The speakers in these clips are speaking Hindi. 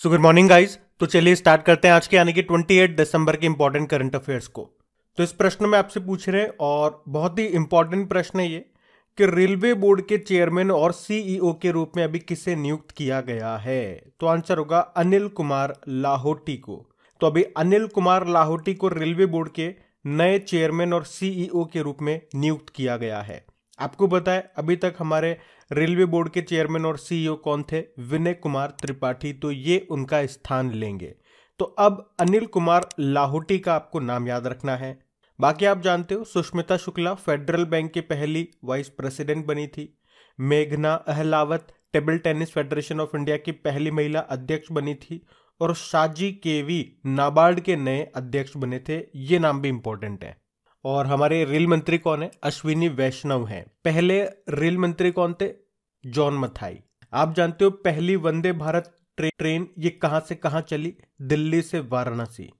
सो गुड मॉर्निंग गाइस तो चलिए स्टार्ट करते हैं आज के, यानी कि 28 दिसंबर के इंपॉर्टेंट करंट अफेयर्स को। तो इस प्रश्न में आपसे पूछ रहे हैं, और बहुत ही इंपॉर्टेंट प्रश्न है ये, कि रेलवे बोर्ड के चेयरमैन और सीईओ के रूप में अभी किसे नियुक्त किया गया है? तो आंसर होगा अनिल कुमार लाहौटी को। तो अभी अनिल कुमार लाहौटी को रेलवे बोर्ड के नए चेयरमैन और सीईओ के रूप में नियुक्त किया गया है। आपको बताए, अभी तक हमारे रेलवे बोर्ड के चेयरमैन और सीईओ कौन थे? विनय कुमार त्रिपाठी। तो ये उनका स्थान लेंगे। तो अब अनिल कुमार लाहौटी का आपको नाम याद रखना है। बाकी आप जानते हो, सुष्मिता शुक्ला फेडरल बैंक की पहली वाइस प्रेसिडेंट बनी थी। मेघना Ahlawat table tennis federation of India की पहली महिला अध्यक्ष बनी थी और शाजी केवी नाबार्ड के नए अध्यक्ष बने थे। ये नाम भी इंपॉर्टेंट है। और हमारे रेल मंत्री कौन है? अश्विनी वैष्णव हैं। पहले रेल मंत्री कौन थे? जॉन मथाई। आप जानते हो पहली वंदे भारत ट्रे, ट्रेन ये कहाँ से कहाँ चली? दिल्ली से वाराणसी।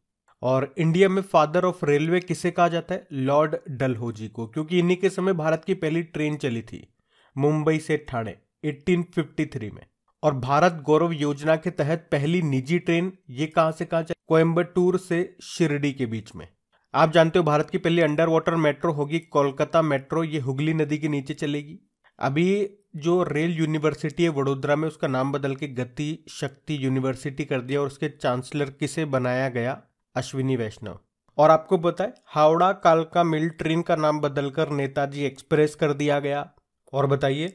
और इंडिया में फादर ऑफ़ रेलवे किसे कहा जाता है? लॉर्ड डलहोजी को क्योंकि इन्हीं के समय भारत की पहली ट्रेन चली थी मुंबई से ठाणे 1853 में। और भारत गौरव योजना के तहत पहली निजी ट्रेन ये कहाँ से कहाँ कोयम्बटूर से शिरडी के बीच में। आप जानते हो भारत की पहली अंडर वाटर मेट्रो होगी, कोलकाता मेट्रो ये हुगली नदी के नीचे चलेगी। अभी जो रेल यूनिवर्सिटी है वडोदरा में, उसका नाम बदल के गति शक्ति यूनिवर्सिटी कर दिया और उसके चांसलर किसे बनाया गया? अश्विनी वैष्णव। और आपको है हावड़ा कालका मिल ट्रेन का नाम बदलकर नेताजी एक्सप्रेस कर दिया गया। और बताइए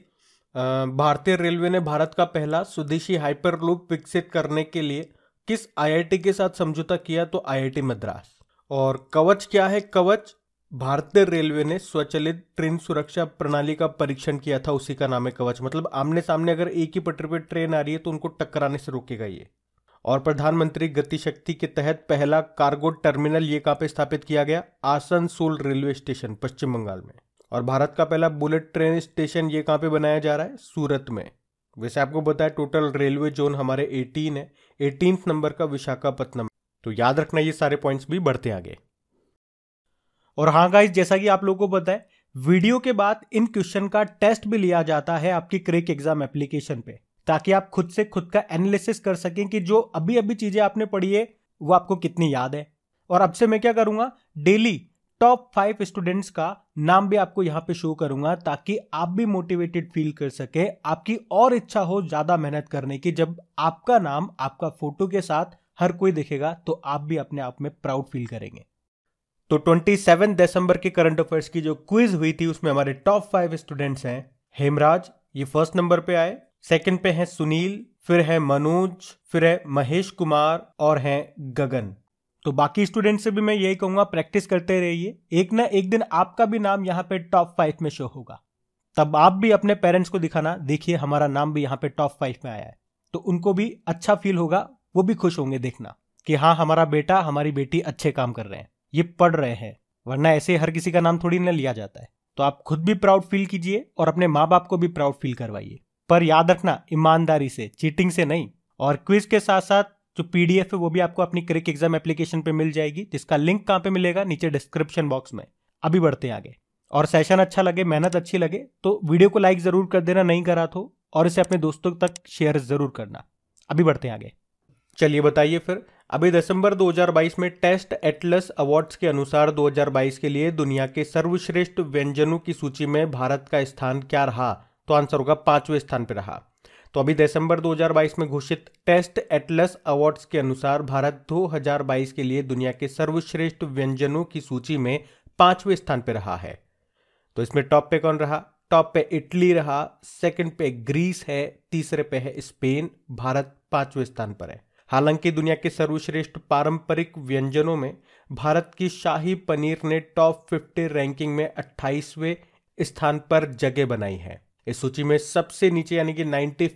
भारतीय रेलवे ने भारत का पहला स्वदेशी हाइपर लूप विकसित करने के लिए किस आईआईटी के साथ समझौता किया? तो आईआईटी मद्रास। और कवच क्या है? कवच भारतीय रेलवे ने स्वचलित ट्रेन सुरक्षा प्रणाली का परीक्षण किया था, उसी का नाम है कवच। मतलब आमने सामने अगर एक ही पटरी पर ट्रेन आ रही है तो उनको टकराने से रोकेगा ये। और प्रधानमंत्री गति शक्ति के तहत पहला कार्गो टर्मिनल ये कहाँ पे स्थापित किया गया? आसनसोल रेलवे स्टेशन, पश्चिम बंगाल में। और भारत का पहला बुलेट ट्रेन स्टेशन ये कहाँ पे बनाया जा रहा है? सूरत में। वैसे आपको बताया टोटल रेलवे जोन हमारे 18 है। एटीन नंबर का विशाखापट्टनम तो याद रखना ये सारे पॉइंट्स भी बढ़ते आगे। और हाँ गाइस जैसा कि आप लोगों को पता है वीडियो के बाद इन क्वेश्चन का टेस्ट भी लिया जाता है आपकी क्रेक एग्ज़ाम एप्लीकेशन पे, ताकि आप खुद से खुद का एनालिसिस कर सकें कि जो अभी अभी चीज़ें आपने पढ़ी है, वो आपको कितनी याद है। और अब से मैं क्या करूँगा डेली टॉप फाइव स्टूडेंट्स का नाम भी आपको यहाँ पे शो करूँगा, ताकि आप भी मोटिवेटेड फील कर सके, आपकी और इच्छा हो ज़्यादा मेहनत करने की, जब आपका नाम आपका फ़ोटो के साथ हर कोई देखेगा तो आप भी अपने आप में प्राउड फील करेंगे। तो 27 दिसंबर के करंट अफेयर्स की जो क्विज हुई थी, उसमें हमारे टॉप फाइव स्टूडेंट्स हैं। हेमराज, ये फ़र्स्ट नंबर पे आए। सेकंड पे हैं सुनील, फिर है मनोज, फिर है महेश कुमार और हैं गगन। तो बाकी स्टूडेंट से भी मैं यही कहूँगा प्रैक्टिस करते रहिए। एक ना एक दिन आपका भी नाम यहाँ पे टॉप फाइव में शो होगा। तब आप भी अपने पेरेंट्स को दिखाना। देखिए, हमारा नाम भी यहाँ पे टॉप फाइव में आया है। तो उनको भी अच्छा फील होगा। वो भी खुश होंगे देखना कि हाँ हमारा बेटा, हमारी बेटी अच्छे काम कर रहे हैं। ये पढ़ रहे हैं, वरना ऐसे हर किसी का नाम थोड़ी ना लिया जाता है। तो आप खुद भी प्राउड फील कीजिए और अपने माँ बाप को भी प्राउड फील करवाइए। पर याद रखना, ईमानदारी से चीटिंग से नहीं। और क्विज के साथ साथ जो पीडीएफ है, वो भी आपको अपनी क्रिक एग्ज़ाम एप्लीकेशन पे मिल जाएगी, जिसका लिंक कहाँ पे मिलेगा? नीचे डिस्क्रिप्शन बॉक्स में। अभी बढ़ते हैं आगे। और सेशन अच्छा लगे, मेहनत अच्छी लगे तो वीडियो को लाइक ज़रूर कर देना, नहीं करा तो। और इसे अपने दोस्तों तक शेयर ज़रूर करना। अभी बढ़ते हैं आगे। चलिए बताइए फिर। अभी दिसंबर 2022 में टेस्ट एटलस अवार्ड्स के अनुसार 2022 के लिए दुनिया के सर्वश्रेष्ठ व्यंजनों की सूची में भारत का स्थान क्या रहा? तो आंसर होगा पाँचवें स्थान पर रहा। तो अभी दिसंबर 2022 में घोषित टेस्ट एटलस अवार्ड्स के अनुसार भारत 2022 के लिए दुनिया के सर्वश्रेष्ठ व्यंजनों की सूची में पाँचवें स्थान पर रहा है। तो इसमें टॉप पे कौन रहा? टॉप पे इटली रहा, सेकंड पे ग्रीस है, तीसरे पे है स्पेन, भारत पाँचवें स्थान पर है। हालाँकि दुनिया के सर्वश्रेष्ठ पारंपरिक व्यंजनों में भारत की शाही पनीर ने टॉप 50 रैंकिंग में 28वें स्थान पर जगह बनाई है। इस सूची में सबसे नीचे यानी कि नाइन्टी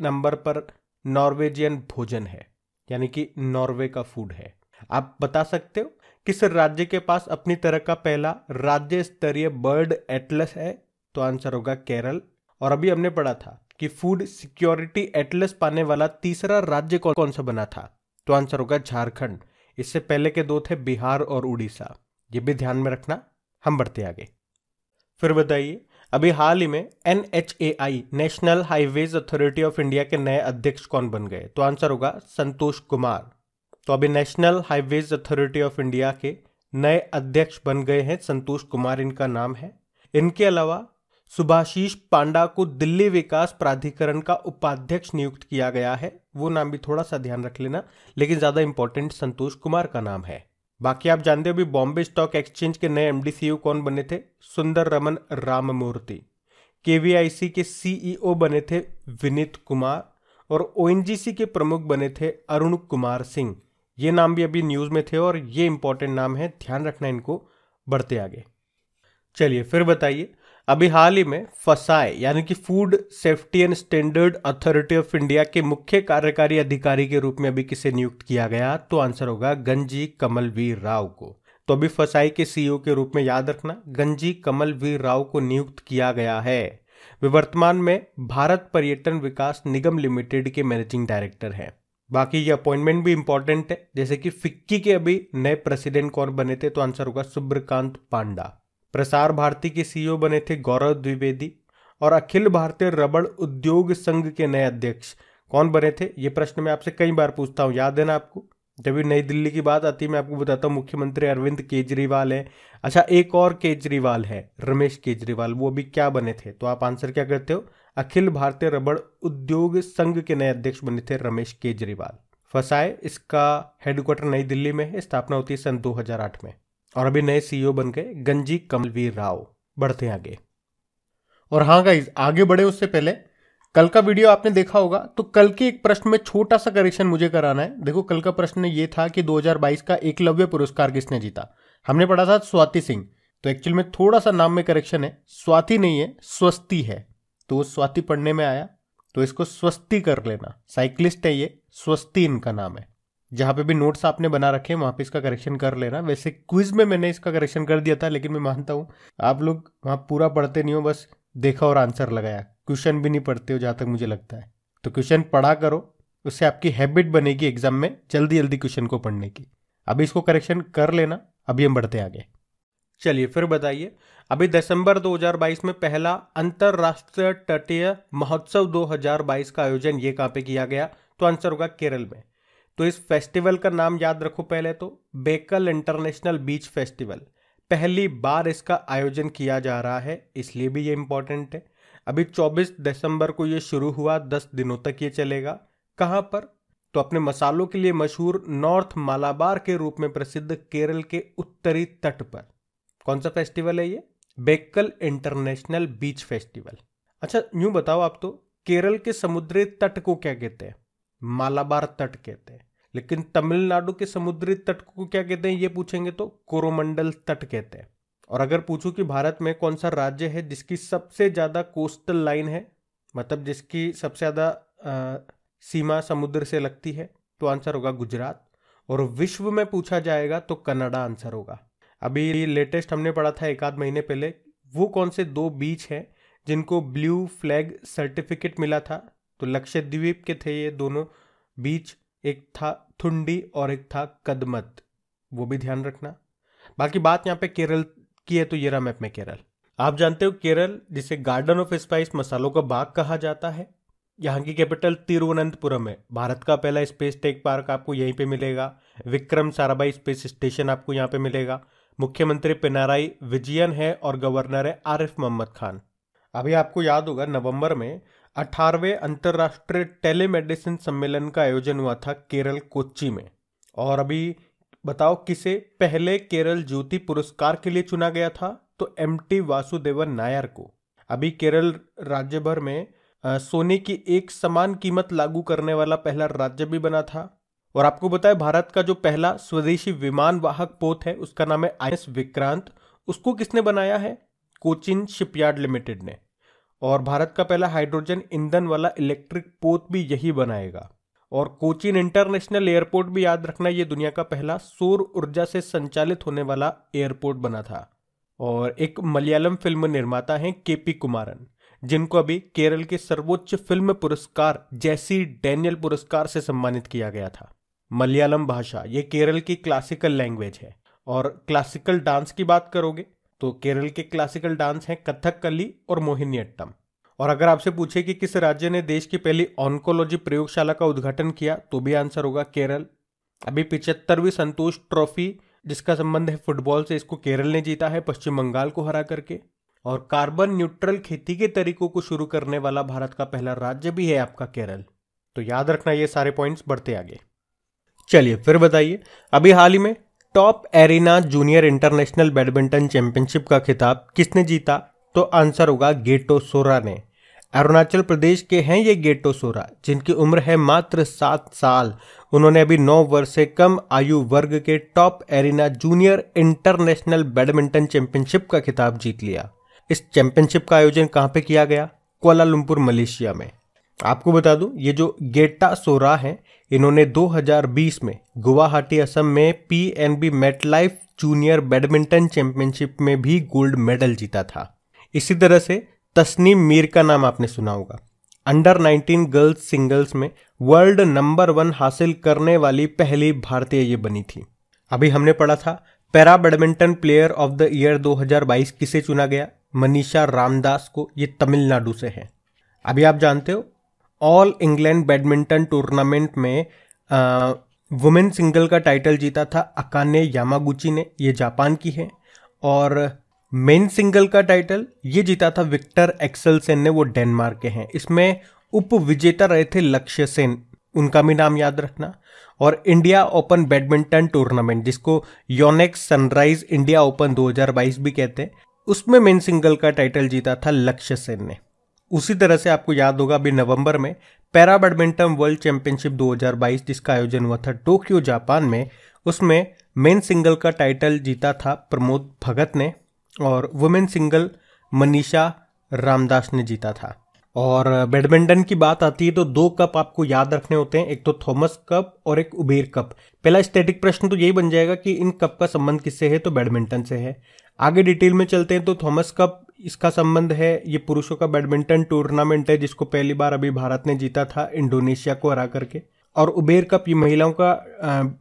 नंबर पर नॉर्वेजियन भोजन है, यानी कि नॉर्वे का फ़ूड है। आप बता सकते हो किस राज्य के पास अपनी तरह का पहला राज्य स्तरीय बर्ड एटलस है? तो आंसर होगा केरल। और अभी हमने पढ़ा था कि फ़ूड सिक्योरिटी एटलस पाने वाला तीसरा राज्य कौन कौन सा बना था? तो आंसर होगा झारखंड। इससे पहले के दो थे बिहार और उड़ीसा। ये भी ध्यान में रखना। हम बढ़ते आगे। फिर बताइए, अभी हाल ही में N H A I national highways authority of India के नए अध्यक्ष कौन बन गए? तो आंसर होगा संतोष कुमार। तो अभी national highways authority of India के नए अध्यक्ष बन गए हैं संतोष कुमार। इनका नाम है। इनके अलावा सुभाषीष पांडा को दिल्ली विकास प्राधिकरण का उपाध्यक्ष नियुक्त किया गया है। वो नाम भी थोड़ा सा ध्यान रख लेना, लेकिन ज़्यादा इंपॉर्टेंट संतोष कुमार का नाम है। बाकी आप जानते हो अभी बॉम्बे स्टॉक एक्सचेंज के नए एमडी कौन बने थे? सुंदर रमन राममूर्ति। केवीआईसी के सीईओ बने थे विनीत कुमार और ओएनजीसी के प्रमुख बने थे अरुण कुमार सिंह। ये नाम भी अभी न्यूज़ में थे और ये इंपॉर्टेंट नाम है। ध्यान रखना इनको, बढ़ते आगे। चलिए, फिर बताइए अभी हाल ही में फसाए, यानी कि food safety and standard authority of India के मुख्य कार्यकारी अधिकारी के रूप में अभी किसे नियुक्त किया गया तो आंसर होगा गंजी कमलवीर राव को। तो अभी फसाई के सीईओ के रूप में याद रखना, गंजी कमलवीर राव को नियुक्त किया गया है। वे वर्तमान में भारत पर्यटन विकास निगम लिमिटेड के मैनेजिंग डायरेक्टर हैं। बाकी ये अपॉइंटमेंट भी इंपॉर्टेंट है, जैसे कि फिक्की के अभी नए प्रेसिडेंट कौन बने थे तो आंसर होगा सुब्रकांत पांडा। प्रसार भारती के सीईओ बने थे गौरव द्विवेदी और अखिल भारतीय रबड़ उद्योग संघ के नए अध्यक्ष। कौन बने थे? ये प्रश्न मैं आपसे कई बार पूछता हूँ। याद है ना आपको? जब भी नई दिल्ली की बात आती है, मैं आपको बताता हूँ, मुख्यमंत्री अरविंद केजरीवाल है। अच्छा एक और केजरीवाल है, रमेश केजरीवाल। वो अभी क्या बने थे? तो आप आंसर क्या करते हो? अखिल भारतीय रबड़ उद्योग संघ के नए अध्यक्ष बने थे रमेश केजरीवाल। फसाए, इसका हेडक्वार्टर नई दिल्ली में है, स्थापना होती है सन 2008 में। और अभी नए सीईओ बन गए गंजी कमलवीर राव। बढ़ते हैं आगे। और हाँ गाइज़ आगे बढ़े उससे पहले, कल का वीडियो आपने देखा होगा तो कल के एक प्रश्न में छोटा सा करेक्शन मुझे कराना है। देखो, कल का प्रश्न ये था कि 2022 का एकलव्य पुरस्कार किसने जीता? हमने पढ़ा था स्वाति सिंह। तो एक्चुअल में थोड़ा सा नाम में करेक्शन है। स्वाति नहीं है, स्वस्ति है। तो वो स्वाति पढ़ने में आया तो इसको स्वस्ति कर लेना। साइकिलिस्ट है ये, स्वस्ति इनका नाम है। जहाँ पे भी नोट्स आपने बना रखे हैं, वहाँ पे इसका करेक्शन कर लेना। वैसे क्विज में मैंने इसका करेक्शन कर दिया था, लेकिन मैं मानता हूँ, आप लोग वहाँ पूरा पढ़ते नहीं हो, बस देखा और आंसर लगाया। क्वेश्चन भी नहीं पढ़ते हो जहाँ तक मुझे लगता है। तो क्वेश्चन पढ़ा करो, उससे आपकी हैबिट बनेगी एग्ज़ाम में जल्दी जल्दी क्वेश्चन को पढ़ने की। अभी इसको करेक्शन कर लेना, अभी हम बढ़ते आगे। चलिए फिर बताइए, अभी दिसंबर 2022 में पहला अंतरराष्ट्रीय तटीय महोत्सव 2022 का आयोजन ये कहाँ पे किया गया? तो आंसर होगा केरल में। तो इस फेस्टिवल का नाम याद रखो पहले तो बेकल इंटरनेशनल बीच फेस्टिवल। पहली बार इसका आयोजन किया जा रहा है, इसलिए भी ये इंपॉर्टेंट है। अभी 24 दिसंबर को ये शुरू हुआ 10 दिनों तक ये चलेगा। कहाँ पर? तो अपने मसालों के लिए मशहूर नॉर्थ मालाबार के रूप में प्रसिद्ध केरल के उत्तरी तट पर। कौन सा फेस्टिवल है ये? बेकल इंटरनेशनल बीच फेस्टिवल। अच्छा यूँ बताओ आप तो केरल के समुद्री तट को क्या कहते हैं? मालाबार तट कहते हैं। लेकिन तमिलनाडु के समुद्री तट को क्या कहते हैं, ये पूछेंगे तो कोरोमंडल तट कहते हैं। और अगर पूछूँ कि भारत में कौन सा राज्य है जिसकी सबसे ज़्यादा कोस्टल लाइन है मतलब जिसकी सबसे ज़्यादा सीमा समुद्र से लगती है तो आंसर होगा गुजरात। और विश्व में पूछा जाएगा तो कनाडा आंसर होगा। अभी लेटेस्ट हमने पढ़ा था एक आध महीने पहले, वो कौन से दो बीच हैं जिनको ब्लू फ्लैग सर्टिफिकेट मिला था? तो लक्षद्वीप के थे ये दोनों। बीच एक था थुंडी और एक था कदमत। वो भी ध्यान रखना। बाकी बात यहाँ पे केरल की है तो ये रहा मैप में केरल। आप जानते हो केरल, जिसे गार्डन ऑफ़ स्पाइस मसालों का बाग कहा जाता है, यहाँ की कैपिटल तिरुवनंतपुरम है। भारत का पहला स्पेस टेक पार्क आपको यहीं पे मिलेगा। विक्रम साराभाई स्पेस स्टेशन आपको यहाँ पे मिलेगा। मुख्यमंत्री पिनाराई विजयन है और गवर्नर है आरिफ मोहम्मद खान। अभी आपको याद होगा नवंबर में अठारहवें अंतर्राष्ट्रीय टेलीमेडिसिन सम्मेलन का आयोजन हुआ था केरल कोच्चि में। और अभी बताओ किसे? पहले केरल ज्योति पुरस्कार के लिए चुना गया था तो एम टी वासुदेवन नायर को। अभी केरल राज्य भर में सोने की एक समान कीमत लागू करने वाला पहला राज्य भी बना था। और आपको बताया भारत का जो पहला स्वदेशी विमान वाहक पोत है, उसका नाम है आई विक्रांत। उसको किसने बनाया है? कोचिन शिपयार्ड लिमिटेड ने। और भारत का पहला हाइड्रोजन ईंधन वाला इलेक्ट्रिक पोत भी यही बनाएगा। और कोचिन इंटरनेशनल एयरपोर्ट भी याद रखना, ये दुनिया का पहला सौर ऊर्जा से संचालित होने वाला एयरपोर्ट बना था। और एक मलयालम फ़िल्म निर्माता हैं केपी कुमारन, जिनको अभी केरल के सर्वोच्च फ़िल्म पुरस्कार जैसी डैनियल पुरस्कार से सम्मानित किया गया था। मलयालम भाषा, ये केरल की क्लासिकल लैंग्वेज है। और क्लासिकल डांस की बात करोगे तो केरल के क्लासिकल डांस हैं कथकली और मोहिनीअट्टम और अगर आपसे पूछे कि किस राज्य ने देश की पहली ऑन्कोलॉजी प्रयोगशाला का उद्घाटन किया तो भी आंसर होगा केरल। अभी पिछहत्तरवीं संतोष ट्रॉफी जिसका संबंध है फुटबॉल से, इसको केरल ने जीता है, पश्चिम बंगाल को हरा करके। और कार्बन न्यूट्रल खेती के तरीकों को शुरू करने वाला भारत का पहला राज्य भी है आपका केरल। तो याद रखना ये सारे पॉइंट्स बढ़ते आगे। चलिए, फिर बताइए, अभी हाल ही में top arena junior international badminton championship का खिताब किसने जीता? तो आंसर होगा गेटो सोरा ने। अरुणाचल प्रदेश के हैं ये गेटो सोरा, जिनकी उम्र है मात्र सात साल। उन्होंने अभी नौ वर्ष से कम आयु वर्ग के top arena junior international badminton championship का खिताब जीत लिया। इस चैंपियनशिप का आयोजन कहाँ पे किया गया? कोलालमपुर मलेशिया में। आपको बता दूँ, ये जो गेटा सोरा हैं, इन्होंने 2020 में गुवाहाटी असम में P N B MetLife junior badminton championship में भी गोल्ड मेडल जीता था। इसी तरह से तस्नीम मीर का नाम आपने सुना होगा। अंडर 19 गर्ल्स सिंगल्स में वर्ल्ड नंबर वन हासिल करने वाली पहली भारतीय ये बनी थी। अभी हमने पढ़ा था, para badminton player of the year 2022 किसे चुना गया? मनीषा रामदास को, ये तमिलनाडु से है। अभी आप जानते हो ऑल इंग्लैंड बैडमिंटन टूर्नामेंट में वुमेन सिंगल का टाइटल जीता था अकाने यामागुची ने, ये जापान की है। और मेन सिंगल का टाइटल ये जीता था विक्टर एक्सल सेन ने, वो डेनमार्क के हैं। इसमें उप विजेता रहे थे लक्ष्य सेन, उनका भी नाम याद रखना। और इंडिया ओपन बैडमिंटन टूर्नामेंट, जिसको योनेक्स सनराइज इंडिया ओपन 2022 भी कहते हैं, उसमें मेन सिंगल का टाइटल जीता था लक्ष्य सेन ने। उसी तरह से आपको याद होगा अभी नवंबर में पैरा बैडमिंटन वर्ल्ड चैंपियनशिप 2022 जिसका आयोजन हुआ था टोक्यो, जापान में, उसमें मेन सिंगल का टाइटल जीता था प्रमोद भगत ने और वुमेन सिंगल मनीषा रामदास ने जीता था। और बैडमिंटन की बात आती है तो दो कप आपको याद रखने होते हैं, एक तो थॉमस कप और एक उबेर कप। पहला स्टैटिक प्रश्न तो यही बन जाएगा कि इन कप का संबंध किससे है? तो बैडमिंटन से है। आगे डिटेल में चलते हैं तो थॉमस कप इसका संबंध है, ये पुरुषों का बैडमिंटन टूर्नामेंट है, जिसको पहली बार अभी भारत ने जीता था इंडोनेशिया को हरा करके। और उबेर कप, ये महिलाओं का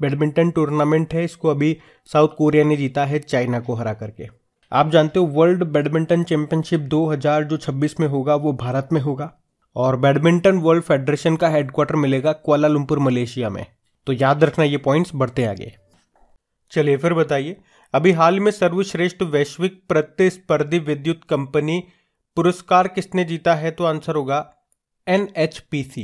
बैडमिंटन टूर्नामेंट है, इसको अभी साउथ कोरिया ने जीता है चाइना को हरा करके। आप जानते हो वर्ल्ड बैडमिंटन चैंपियनशिप 2000 जो 26 में होगा, वो भारत में होगा। और बैडमिंटन वर्ल्ड फेडरेशन का हेडक्वार्टर मिलेगा कोलालमपुर मलेशिया में। तो याद रखना ये पॉइंट्स, बढ़ते आगे। चलिए, फिर बताइए अभी हाल में सर्वश्रेष्ठ वैश्विक प्रतिस्पर्धी विद्युत कंपनी पुरस्कार किसने जीता है तो आंसर होगा एनएचपीसी।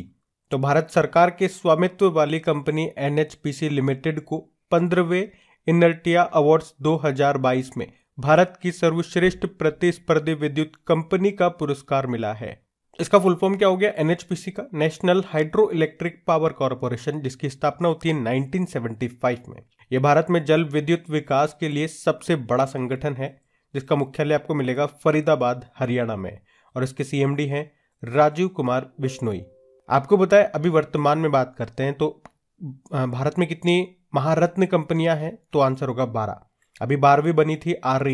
तो भारत सरकार के स्वामित्व वाली कंपनी एनएचपीसी लिमिटेड को पंद्रहवें इनर्टिया अवार्ड्स 2022 में भारत की सर्वश्रेष्ठ प्रतिस्पर्धी विद्युत कंपनी का पुरस्कार मिला है। इसका फुल फॉर्म क्या हो गया? एनएचपीसी का national hydro electric power corporation जिसकी स्थापना होती है 1975 में। यह भारत में जल विद्युत विकास के लिए सबसे बड़ा संगठन है, जिसका मुख्यालय आपको मिलेगा फरीदाबाद, हरियाणा में। और इसके सीएमडी हैं राजीव कुमार बिश्नोई। आपको बताएँ, अभी वर्तमान में बात करते हैं तो भारत में कितनी महारत्न कंपनियाँ हैं? तो आंसर होगा बारह। अभी बारहवीं बनी थी आर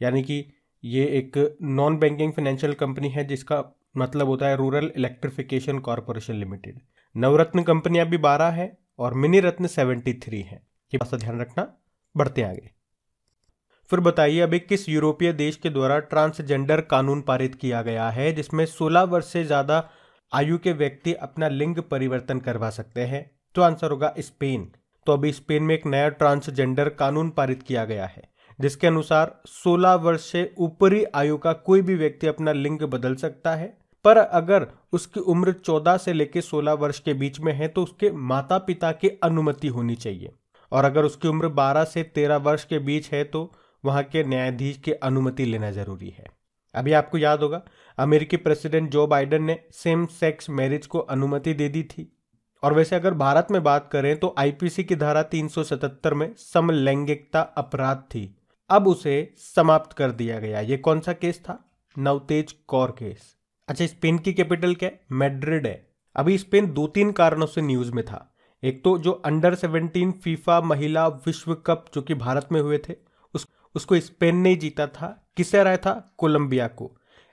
यानी कि ये एक नॉन बैंकिंग फाइनेंशियल कंपनी है, जिसका मतलब होता है rural electrification corporation limited Navratna कंपनियाँ भी बारह है और मिनी रत्न सेवेंटी थ्री है। ये बात ध्यान रखना, बढ़ते आगे। फिर बताइए अभी किस यूरोपीय देश के द्वारा ट्रांसजेंडर कानून पारित किया गया है, जिसमें 16 वर्ष से ज़्यादा आयु के व्यक्ति अपना लिंग परिवर्तन करवा सकते हैं? तो आंसर होगा स्पेन। तो अभी स्पेन में एक नया ट्रांसजेंडर कानून पारित किया गया है, जिसके अनुसार 16 वर्ष से ऊपरी आयु का कोई भी व्यक्ति अपना लिंग बदल सकता है। पर अगर उसकी उम्र 14 से लेकर 16 वर्ष के बीच में है तो उसके माता पिता की अनुमति होनी चाहिए। और अगर उसकी उम्र 12 से 13 वर्ष के बीच है तो वहाँ के न्यायाधीश की अनुमति लेना ज़रूरी है। अभी आपको याद होगा, अमेरिकी प्रेसिडेंट जो बाइडन ने सेम सेक्स मैरिज को अनुमति दे दी थी। और वैसे अगर भारत में बात करें तो आईपीसी की धारा 377 में समलैंगिकता अपराध थी। अब उसे समाप्त कर दिया गया। ये कौन सा केस था? नवतेज कौर केस। अच्छा स्पेन की कैपिटल क्या है? मेड्रिड है। अभी स्पेन दो तीन कारणों से न्यूज़ में था। एक तो जो अंडर 17 फीफा महिला विश्व कप जो कि भारत में हुए थे, उस, उसको स्पेन ने जीता था, किसे हराया था? कोलंबिया को।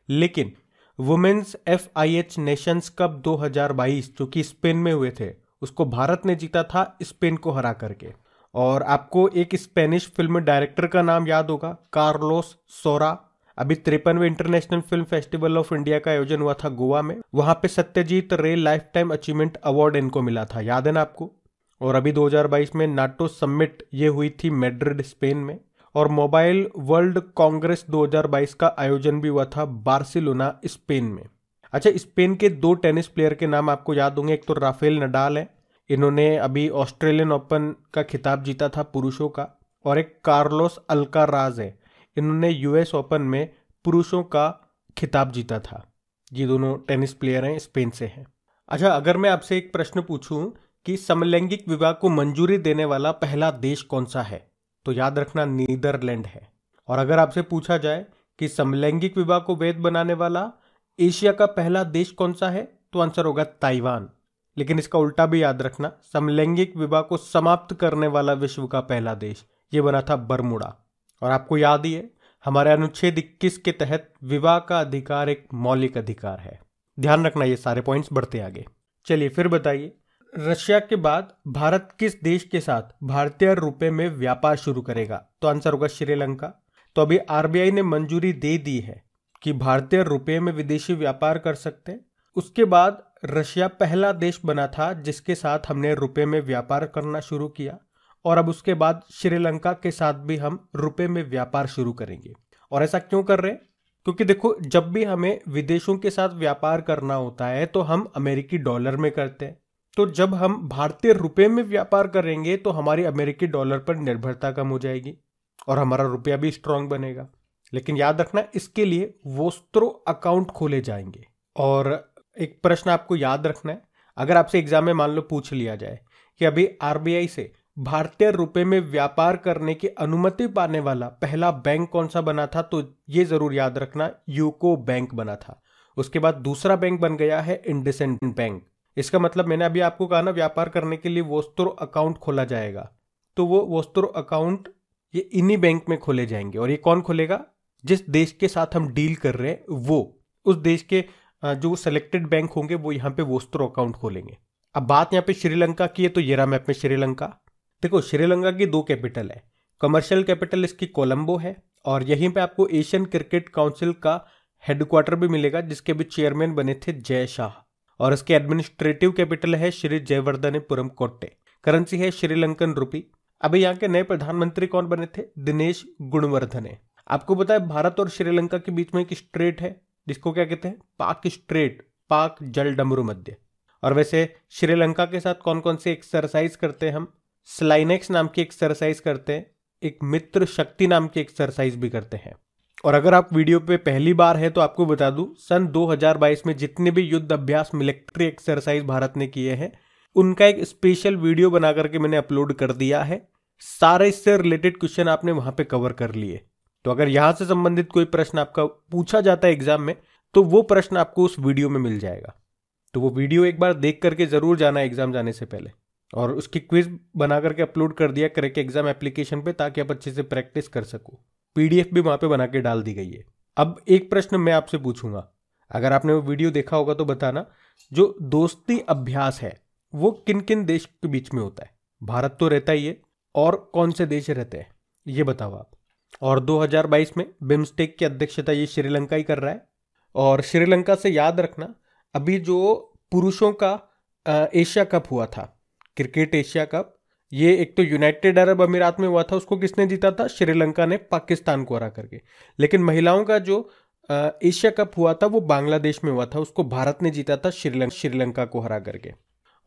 लेकिन women's F I H nations cup 2022 जो कि स्पेन में हुए थे, उसको भारत ने जीता था, स्पेन को हरा करके। और आपको एक स्पेनिश फ़िल्म डायरेक्टर का नाम याद होगा कार्लोस सोरा अभी तिरपनवे international film festival of India का आयोजन हुआ था गोवा में। वहाँ पे सत्यजीत रे लाइफ टाइम अचीवमेंट अवार्ड इनको मिला था। याद है ना आपको? और अभी 2022 में नाटो समिट ये हुई थी मेड्रिड, स्पेन में। और मोबाइल वर्ल्ड कांग्रेस 2022 का आयोजन भी हुआ था बार्सिलोना, स्पेन में। अच्छा स्पेन के दो टेनिस प्लेयर के नाम आपको याद होंगे। एक तो राफेल नडाल है। इन्होंने अभी ऑस्ट्रेलियन ओपन का खिताब जीता था पुरुषों का। और एक कार्लोस अल्काराज है। इन्होंने यूएस ओपन में पुरुषों का खिताब जीता था। ये दोनों टेनिस प्लेयर हैं, स्पेन से हैं। अच्छा अगर मैं आपसे एक प्रश्न पूछूँ कि समलैंगिक विवाह को मंजूरी देने वाला पहला देश कौन सा है तो याद रखना नीदरलैंड है। और अगर आपसे पूछा जाए कि समलैंगिक विवाह को वैध बनाने वाला एशिया का पहला देश कौन सा है तो आंसर होगा ताइवान। लेकिन इसका उल्टा भी याद रखना, समलैंगिक विवाह को समाप्त करने वाला विश्व का पहला देश, ये बना था बरमुड़ा। और आपको याद ही है, हमारे अनुच्छेद 21 के तहत विवाह का अधिकार एक मौलिक अधिकार है। ध्यान रखना ये सारे पॉइंट्स बढ़ते आगे। चलिए फिर बताइए, रशिया के बाद भारत किस देश के साथ भारतीय रुपए में व्यापार शुरू करेगा? तो आंसर होगा श्रीलंका। तो अभी आरबीआई ने मंजूरी दे दी है कि भारतीय रुपए में विदेशी व्यापार कर सकते हैं। उसके बाद रशिया पहला देश बना था जिसके साथ हमने रुपए में व्यापार करना शुरू किया। और अब उसके बाद श्रीलंका के साथ भी हम रुपए में व्यापार शुरू करेंगे। और ऐसा क्यों कर रहे? हैं क्योंकि देखो, जब भी हमें विदेशों के साथ व्यापार करना होता है तो हम अमेरिकी डॉलर में करते हैं। तो जब हम भारतीय रुपए में व्यापार करेंगे तो हमारी अमेरिकी डॉलर पर निर्भरता कम हो जाएगी और हमारा रुपया भी स्ट्रांग बनेगा। लेकिन याद रखना, इसके लिए वोस्त्रो अकाउंट खोले जाएँगे। और एक प्रश्न आपको याद रखना है। अगर आपसे एग्ज़ाम में मान लो पूछ लिया जाए कि अभी आरबीआई से भारतीय रुपए में व्यापार करने की अनुमति पाने वाला पहला बैंक कौन सा बना था? तो ये ज़रूर याद रखना, यूको बैंक बना था। उसके बाद दूसरा बैंक बन गया है इंडिसेंट बैंक। इसका मतलब मैंने अभी आपको कहा ना, व्यापार करने के लिए वोस्त्रो अकाउंट खोला जाएगा। तो वो वोस्त्रो अकाउंट ये इन्हीं बैंक में खोले जाएँगे। और ये कौन खोलेगा? जिस देश के साथ हम डील कर रहे हैं, वो। उस देश के जो सेलेक्टेड बैंक होंगे, वो यहाँ पे वोस्त्रो अकाउंट खोलेंगे। अब बात यहाँ पे श्रीलंका की है तो ये रहा मैप में श्रीलंका। देखो, श्रीलंका की दो कैपिटल है। कमर्शियल कैपिटल इसकी कोलंबो है और यहीं पे आपको एशियन क्रिकेट काउंसिल का हेडक्वार्टर भी मिलेगा, जिसके भी चेयरमैन बने थे जय शाह। और इसके एडमिनिस्ट्रेटिव कैपिटल है श्री जयवर्धनपुरम कोट्टे। करेंसी है श्रीलंकन रुपी। अभी यहाँ के नए प्रधानमंत्री कौन बने थे? दिनेश गुणवर्धने आपको है, भारत और श्रीलंका के बीच में एक स्ट्रेट है, जिसको क्या कहते हैं? पाक स्ट्रेट, पाक जल डमरू मध्य। और वैसे श्रीलंका के साथ कौन कौन से एक्सरसाइज करते हैं हम? स्लाइनेक्स नाम की एक्सरसाइज करते हैं, एक मित्र शक्ति नाम की एक्सरसाइज भी करते हैं। और अगर आप वीडियो पे पहली बार है तो आपको बता दूँ, सन 2022 में जितने भी युद्ध अभ्यास मिलिट्री एक्सरसाइज भारत ने किए हैं, उनका एक स्पेशल वीडियो बना करके मैंने अपलोड कर दिया है। सारे इससे रिलेटेड क्वेश्चन आपने वहाँ पे कवर कर लिए। तो अगर यहाँ से संबंधित कोई प्रश्न आपका पूछा जाता है एग्ज़ाम में तो वो प्रश्न आपको उस वीडियो में मिल जाएगा। तो वो वीडियो एक बार देख करके ज़रूर जाना एग्ज़ाम जाने से पहले। और उसकी क्विज बना करके अपलोड कर दिया करेक्ट एग्ज़ाम एप्लीकेशन पे ताकि आप अच्छे से प्रैक्टिस कर सको। पीडीएफ भी वहाँ पे बना के डाल दी गई है। अब एक प्रश्न मैं आपसे पूछूँगा। अगर आपने वो वीडियो देखा होगा तो बताना, जो दोस्ती अभ्यास है, वो किन किन देश के बीच में होता है? भारत तो रहता ही है, और कौन से देश रहते हैं? ये बताओ आप। और 2022 में बिम्स्टेक की अध्यक्षता ये श्रीलंका ही कर रहा है। और श्रीलंका से याद रखना, अभी जो पुरुषों का एशिया कप हुआ था क्रिकेट एशिया कप। ये एक तो यूनाइटेड अरब अमीरात में हुआ था, उसको किसने जीता था? श्रीलंका ने पाकिस्तान को हरा करके। लेकिन महिलाओं का जो एशिया कप हुआ था, वो बांग्लादेश में हुआ था। उसको भारत ने जीता था श्रीलंका श्रीलंका को हरा करके।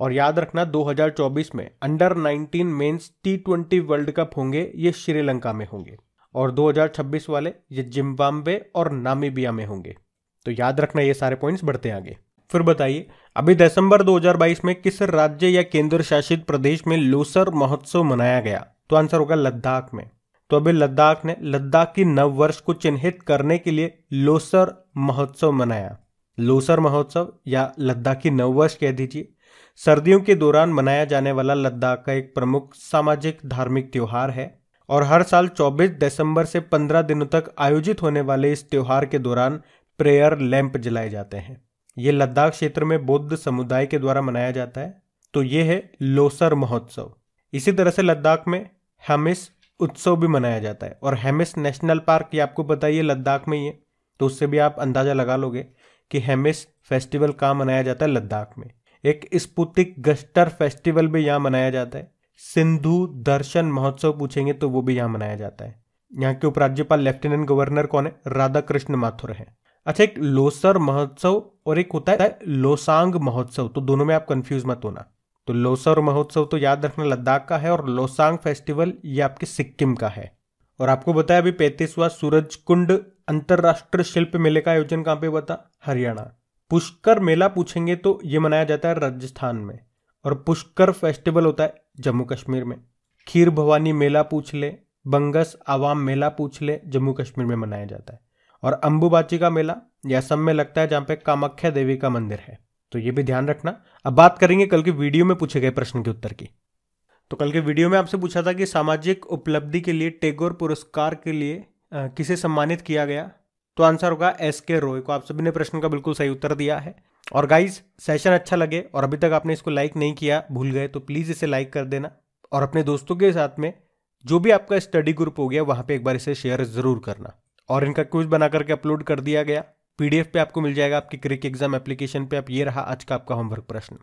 और याद रखना 2024 में under 19 men's T twenty world cup होंगे, ये श्रीलंका में होंगे। और 2026 वाले, ये जिम्बाब्वे और नामीबिया में होंगे। तो याद रखना ये सारे पॉइंट्स, बढ़ते आगे। फिर बताइए, अभी दिसंबर 2022 में किस राज्य या केंद्र शासित प्रदेश में लोसर महोत्सव मनाया गया? तो आंसर होगा लद्दाख में। तो अभी लद्दाख ने, लद्दाख की नव वर्ष को चिन्हित करने के लिए लोसर महोत्सव मनाया। लोसर महोत्सव या लद्दाख की नव वर्ष कह दीजिए। सर्दियों के दौरान मनाया जाने वाला लद्दाख का एक प्रमुख सामाजिक धार्मिक त्योहार है और हर साल 24 दिसंबर से 15 दिनों तक आयोजित होने वाले इस त्योहार के दौरान प्रेयर लैंप जलाए जाते हैं। ये लद्दाख क्षेत्र में बौद्ध समुदाय के द्वारा मनाया जाता है तो ये है लोसर महोत्सव। इसी तरह से लद्दाख में हेमिस उत्सव भी मनाया जाता है, और हेमिस नेशनल पार्क, ये आपको है लद्दाख में ही है तो उससे भी आप अंदाज़ा लगा लोगे कि हेमिस फेस्टिवल कहाँ मनाया जाता है लद्दाख में। एक स्पुतिक गस्टर फेस्टिवल भी यहाँ मनाया जाता है, सिंधु दर्शन महोत्सव पूछेंगे तो वो भी यहाँ मनाया जाता है। यहाँ के उपराज्यपाल लेफ्टिनेंट गवर्नर कौन है? राधा कृष्ण माथुर है। अच्छा एक लोसर महोत्सव और एक होता है लोसांग महोत्सव तो दोनों में आप कंफ्यूज मत होना। तो लोसर महोत्सव तो याद रखना लद्दाख का है और लोसांग फेस्टिवल ये आपके सिक्किम का है। और आपको बताया अभी पैंतीसवा सूरज कुंड अंतरराष्ट्रीय शिल्प मेले का आयोजन कहाँ पे था? हरियाणा। पुष्कर मेला पूछेंगे तो ये मनाया जाता है राजस्थान में और पुष्कर फेस्टिवल होता है जम्मू कश्मीर में। खीर भवानी मेला पूछ ले, बंगस आवाम मेला पूछ ले, जम्मू कश्मीर में मनाया जाता है। और अंबुबाची का मेला यह असम में लगता है जहाँ पे कामाख्या देवी का मंदिर है। तो ये भी ध्यान रखना। अब बात करेंगे कल के वीडियो में पूछे गए प्रश्न के उत्तर की। तो कल के वीडियो में आपसे पूछा था कि सामाजिक उपलब्धि के लिए टेगोर पुरस्कार के लिए आ, किसे सम्मानित किया गया? तो आंसर होगा एस के रॉय को। आप सभी ने प्रश्न का बिल्कुल सही उत्तर दिया है। और गाइज़ सेशन अच्छा लगे और अभी तक आपने इसको लाइक नहीं किया भूल गए तो प्लीज़ इसे लाइक कर देना। और अपने दोस्तों के साथ में जो भी आपका स्टडी ग्रुप हो गया वहाँ पे एक बार इसे शेयर ज़रूर करना। और इनका क्विज बना करके अपलोड कर दिया गया। पीडीएफ पे आपको मिल जाएगा, आपके क्रिक एग्ज़ाम एप्लीकेशन पे। आप ये रहा आज का आपका होमवर्क प्रश्न।